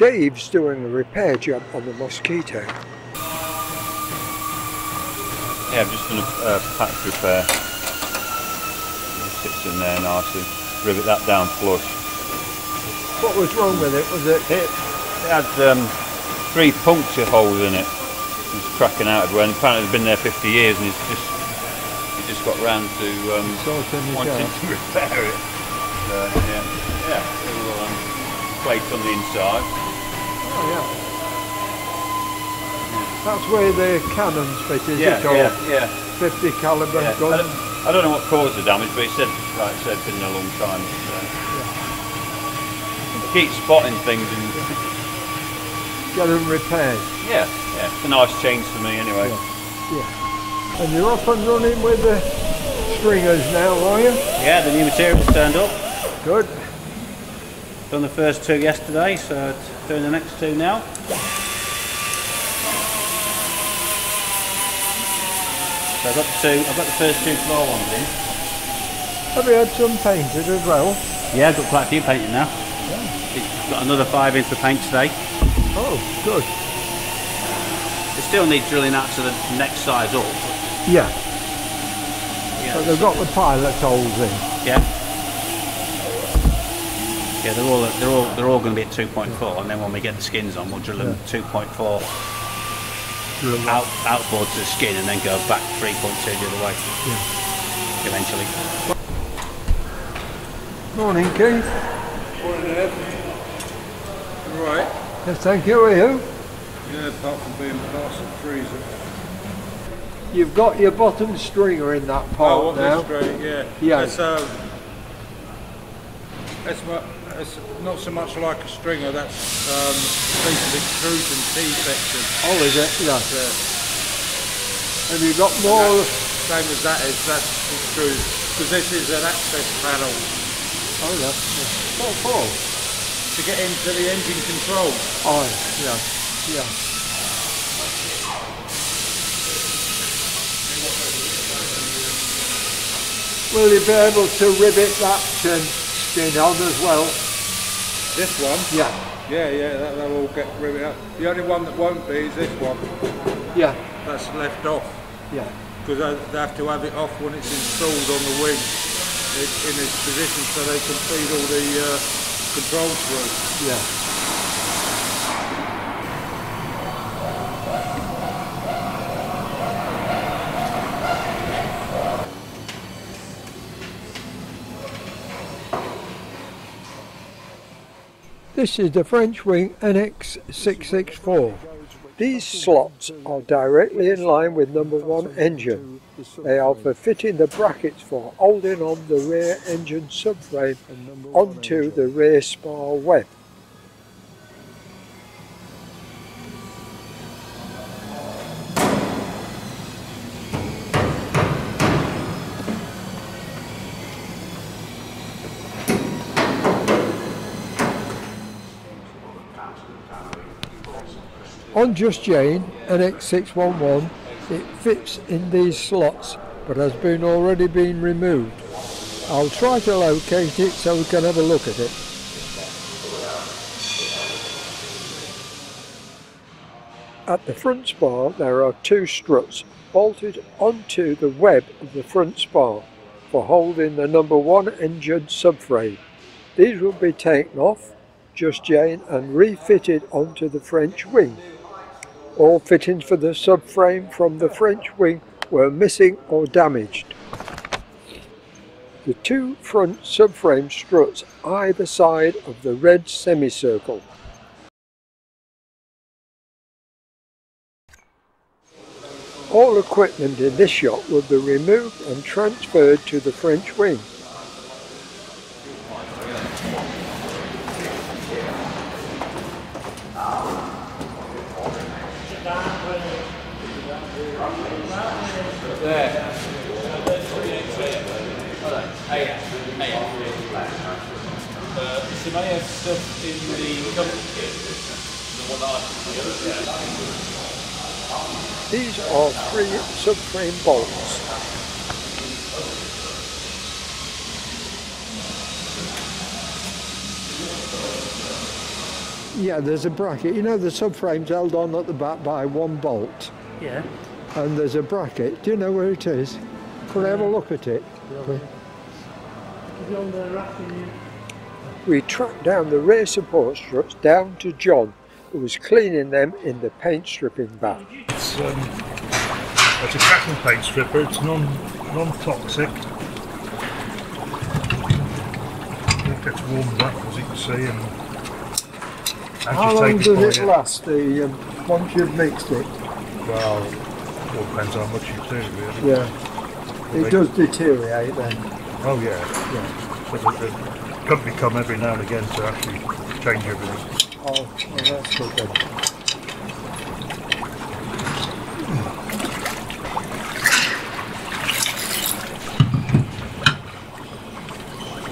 Dave's doing a repair job on the Mosquito. Yeah, I've just done a uh, patch repair. It sits in there nicely. Rivet that down flush. What was wrong with it? Was it? It, it had um, three puncture holes in it. It was cracking out everywhere. And apparently it's been there 50 years and it's just he just got round to um, wanting to repair it. So, yeah, yeah, little um, plate on the inside. Oh, yeah. That's where the cannons fit, is Yeah, it? Or yeah, yeah. 50 calibre yeah. I, don't, I don't know what caused the damage, but he said, like I said, been a long time. So. I keep spotting things and Get them repaired. yeah, yeah, it's a nice change for me anyway. Yeah. And you're off and running with the stringers now, are you? Yeah, the new material's turned up. Good. Done the first two yesterday, so doing the next two now. So I've got the two, I've got the first two floor ones in. Have you had some painted as well? Yeah, I've got quite a few painted now. Got another five into the paint today. Oh, good. It still needs drilling out to the next size up. Yeah. Yeah, But they've got the pilot holes in. yeah. Yeah, they're all they're all they're all going to be at 2.4, and then when we get the skins on, we'll drill them 2.4 Drill out outboard to the skin, and then go back 3.2 the other way. Eventually. Morning, Keith. Morning, Ed. You Right. Yes, thank you. Are you? Yeah, apart from being past the freezer. You've got your bottom stringer in that part oh, what now. this straight, yeah. Yeah. That's, uh, that's, mu- that's not so much like a stringer, that's um, piece of extrusion T-section. Oh, is it? Yeah. Yeah. Have you got more? Same as that is, that's extruded. Because this is an access panel Oh, yeah. yeah. What for? to get into the engine control. Oh, yeah. Yeah. Will you be able to rivet that skin on as well? This one, Yeah. yeah, yeah, that, that'll all get riveted up. The only one that won't be is this one. Yeah. That's left off. Yeah. because they have to have it off when it's installed on the wing in its position so they can feed all the uh, controls through. Yeah. This is the French wing NX 664. These slots are directly in line with number one engine. They are for fitting the brackets for holding on the rear engine subframe onto the rear spar web. Just Jane NX611 it fits in these slots but has been already been removed. I'll try to locate it so we can have a look at it. At the front spar there are two struts bolted onto the web of the front spar for holding the number one engine subframe. These will be taken off, Just Jane, and refitted onto the French wing. All fittings for the subframe from the French wing were missing or damaged. The two front subframe struts either side of the red semicircle. All equipment in this yacht will be removed and transferred to the French wing. Surveyor stuff in the These are three subframe bolts. Yeah, there's a bracket. You know the subframe's held on at the back by one bolt, Yeah. and there's a bracket. Do you know where it is? Could I have a look at it? We tracked down the rear support struts down to John, who was cleaning them in the paint stripping bath. It's, um, it's a cracking paint stripper. It's non non toxic. It gets warmed up, as you can see, and How long does it last? The um, once you've mixed it? Well, it all depends how much you do, really. Yeah, it does deteriorate then. Oh yeah, yeah. But the, the company come every now and again to actually change everything. Oh, well, that's good then.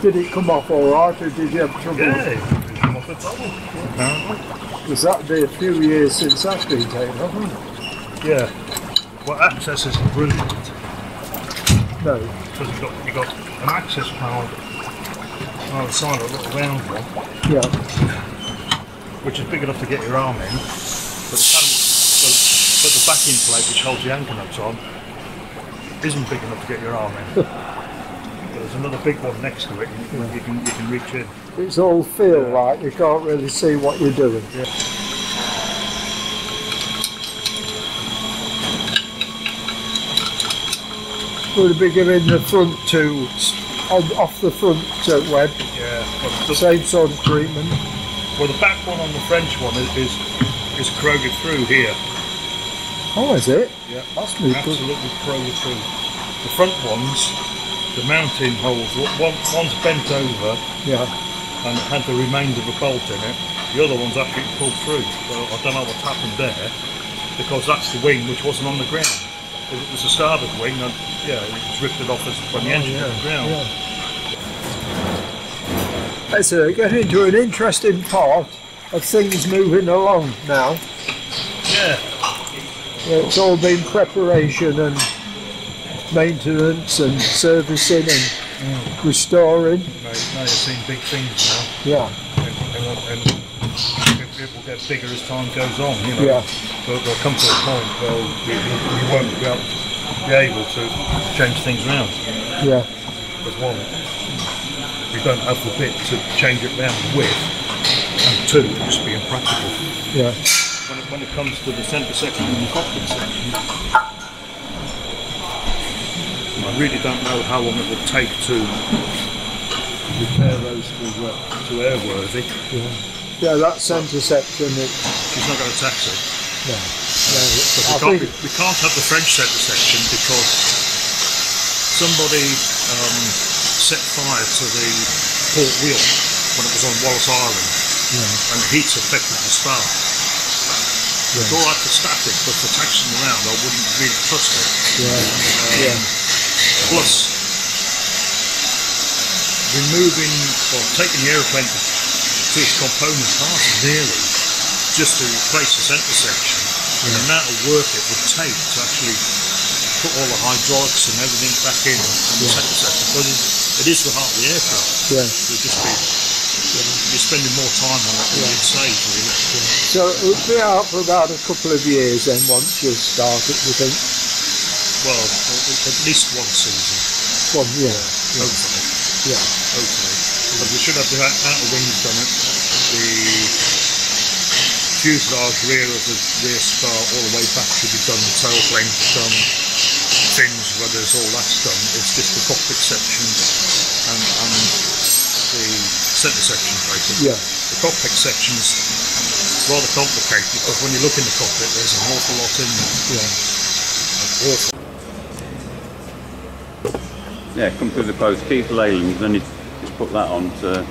Did it come off all right, or did you have trouble? Yeah, it's come off bottle. Apparently. Because that'd be a few years since that's been taken off, hasn't Yeah. Well, access isn't brilliant? No. because you've got you've got an access panel on the side, a little round one. Yeah. which is big enough to get your arm in, but the, pan- but, but the backing plate which holds the anchor nuts on isn't big enough to get your arm in. But There's another big one next to it, you, you can you can reach in. It's all feel like you can't really see what you're doing. Would it be giving the front two on, off the front web, Yeah. Well, the, same sort of treatment? well, the back one on the French one is is, is corroded through here. Oh, is it? Yeah, That's new. absolutely corroded through. The front ones, the mounting holes, one, one's bent over Yeah. and had the remainder of a bolt in it. The other one's actually pulled through. So I don't know what's happened there because that's the wing which wasn't on the ground. It was a starboard wing, then yeah, it was ripped it off as when the engine hit the ground. Let's uh, get into an interesting part of things moving along now. Yeah, It's all been preparation and maintenance and servicing and restoring. now, now you're seeing big things now, Yeah, and, and, and it, will get bigger as time goes on. You know, Yeah. But there'll come to a point where we, we won't be able, to be able to change things around. yeah, Because one, we don't have the bit to change it round with, and two, it just be impractical. yeah. when it, when it comes to the centre section and the cockpit section, I really don't know how long it will take to repair those to, uh, to airworthy. Yeah, that centre section, it, She's not going to tax it. no, no, we, can't, think, we can't have the French centre section because somebody um, set fire to the port wheel when it was on Wallis Island. And the heat's affected the spar. It's all right for static, but for taxing around, I wouldn't really trust it. yeah, yeah, Plus, removing or taking the aeroplane to its component parts nearly just to replace the centre section, and the amount of work it would take to actually put all the hydraulics and everything back in on the centre section, because it is the heart of the aircraft. yeah. It would just be, you're spending more time on it than you'd save, really. So it will be out for about a couple of years then once you start it, you think? Well, at least one season, One year, hopefully. yeah, hopefully. But we should have the out- outer wings done it, the fuselage rear of the rear spar all the way back should be done, the tail planes done, fins, rudders, all that's done. It's just the cockpit section and, and the centre section basically. yeah, The cockpit section's rather complicated because when you look in the cockpit there's an awful lot in there. yeah. Awful Yeah, come through the post, Keith Leyland, then you just put that on to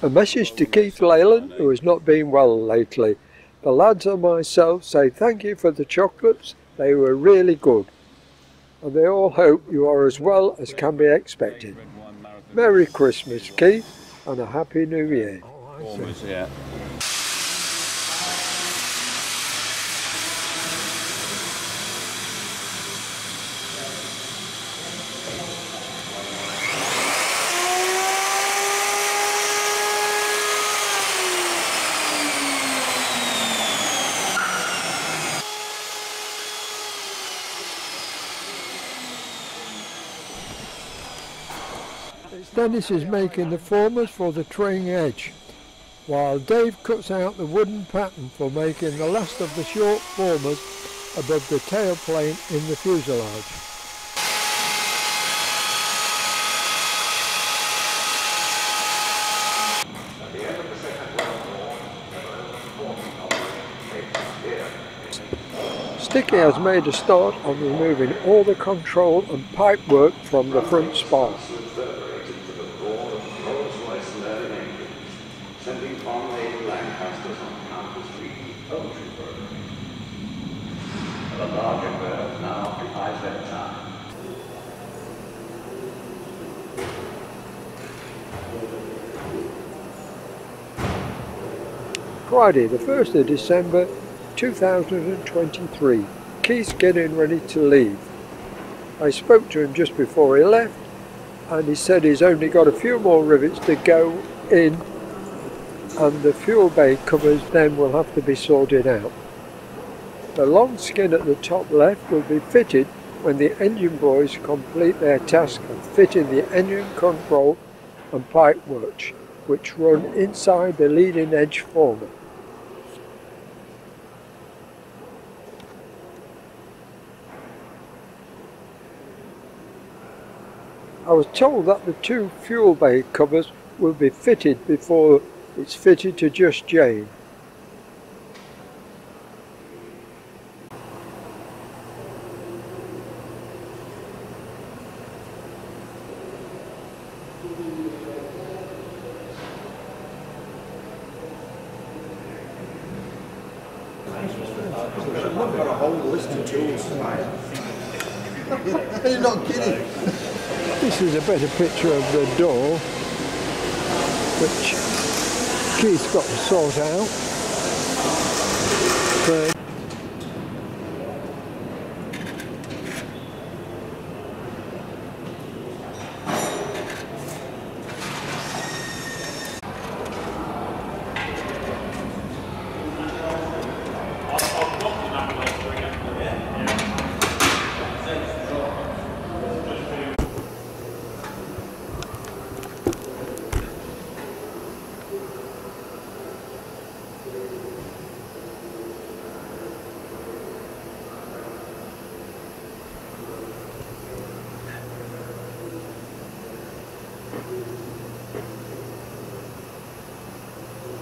A message to Keith Leyland, who has not been well lately. The lads and myself say thank you for the chocolates, they were really good. And they all hope you are as well as can be expected. Merry Christmas, Keith, and a Happy New Year. Almost, yeah. Dennis is making the formers for the trailing edge, while Dave cuts out the wooden pattern for making the last of the short formers above the tailplane in the fuselage. Sticky has made a start on removing all the control and pipe work from the front spar. Friday, the 1st of December 2023. Keith's getting ready to leave. I spoke to him just before he left and he said he's only got a few more rivets to go in and the fuel bay covers then will have to be sorted out. The long skin at the top left will be fitted when the engine boys complete their task of fitting the engine control and pipe works which run inside the leading edge former. I was told that the two fuel bay covers will be fitted before it's fitted to just Jane. Better picture of the door, which Keith's got to sort out. But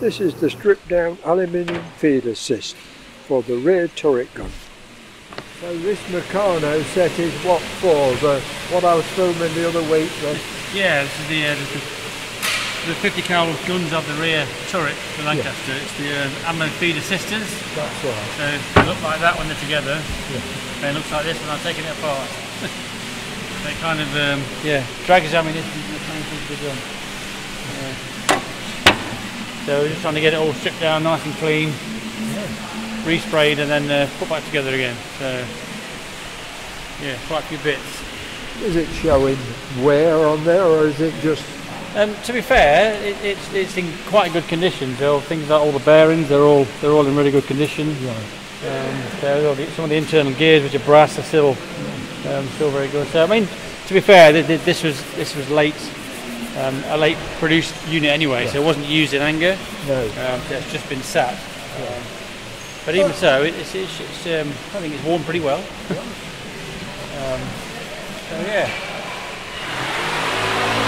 This is the stripped down aluminium feed assist for the rear turret gun. So this Meccano set is what for? The what I was filming the other week then? Yeah, this is the, uh, the, the 50 cal guns of the rear turret, the Lancaster. It's the uh, ammo feed assisters. That's right. So they look like that when they're together. Yeah. And it looks like this when I'm taking it apart. they kind of, um, yeah, drag his ammunition into the same thing to the gun. Yeah. So we're just trying to get it all stripped down nice and clean, resprayed and then uh, put back together again. So yeah, quite a few bits. Is it showing wear on there or is it just Um, to be fair, it, it's it's in quite good condition. So things like all the bearings, they're all they're all in really good condition. Um, so all the- some of the internal gears, which are brass, are still um, still very good. So I mean, to be fair, th- th- this was this was late um, a late produced unit anyway, so it wasn't used in anger. no? Um, so it's just been sat. Um, but even so, it- it's, it's, it's um, I think it's worn pretty well. Um, so yeah,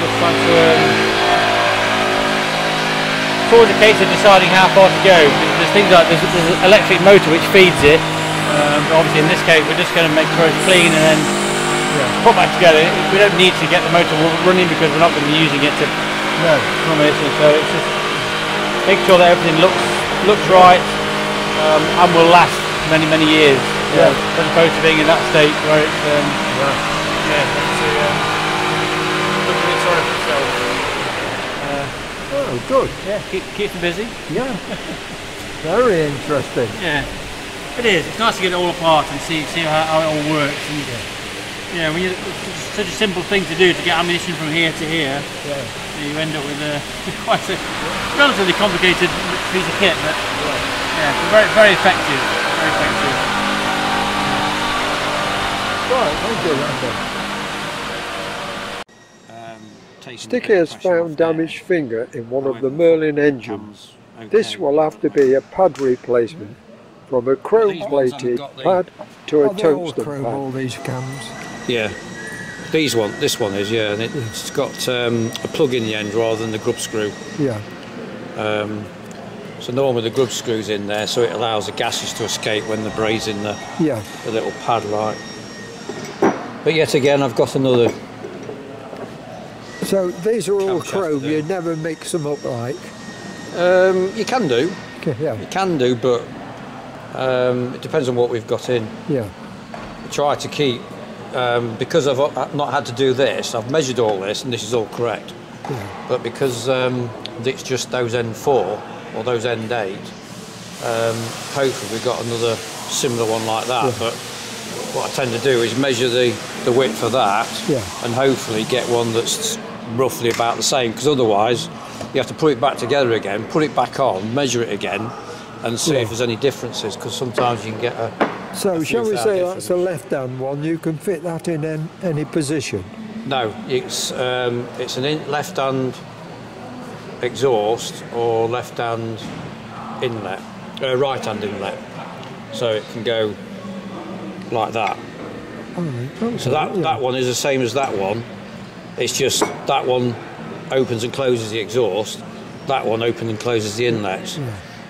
just trying to. It's always a case of deciding how far to go. There's, things like there's, there's an electric motor which feeds it. Um, but obviously, in this case, we're just going to make sure it's clean and then put back together. We don't need to get the motor running because we're not going to be using it to No. from it. So it's just make sure that everything looks looks right um, and will last many many years. Yeah. know, as opposed to being in that state where it's um, yeah, it's, um, looking a bit sorry for itself. Oh, good. Yeah, keep keeps them busy. Yeah. Very interesting. Yeah, it is. It's nice to get it all apart and see see how, how it all works. And, yeah, when you, it's such a simple thing to do to get ammunition from here to here, Yeah. you end up with a quite a relatively complicated piece of kit, but yeah, but very very effective. Very effective. Right, thank you, Randy. Um, Sticky has found there. damaged finger in one of the Merlin engines. comes This will have to be a pad replacement from a chrome These ones haven't plated got pad to a Are they all tungsten chrome, pad. all these cams? Yeah. These one, this one is, yeah, and it, it's got um, a plug in the end rather than the grub screw. Yeah. Um, so normally the grub screw's in there, so it allows the gases to escape when the braid's in the, Yeah. the little pad light. But yet again, I've got another. So these are all chrome. You never mix them up like. Um, you can do, Yeah. you can do, but um, it depends on what we've got in. Yeah. try to keep um, because I've uh, not had to do this. I've measured all this, and this is all correct. Yeah. But because um, it's just those end four or those end eight, um, hopefully we've got another similar one like that. But what I tend to do is measure the, the width of that, Yeah. and hopefully get one that's roughly about the same. Because otherwise, you have to put it back together again, put it back on, measure it again, and see Yeah. if there's any differences. Because sometimes you can get a So A shall we say that's a left-hand one? You can fit that in an, any position. No, it's um, it's an in, left-hand exhaust or left-hand inlet, uh, right-hand inlet, so it can go like that. Right. Okay. So that yeah. that one is the same as that one. It's just that one opens and closes the exhaust. That one opens and closes the inlets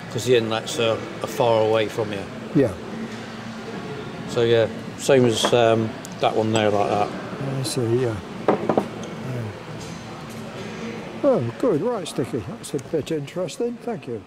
because the inlets are, are far away from you. Yeah. So yeah, same as um, that one there like that. I see. Yeah. yeah. Oh, good. Right, Sticky. That's a bit interesting. Thank you.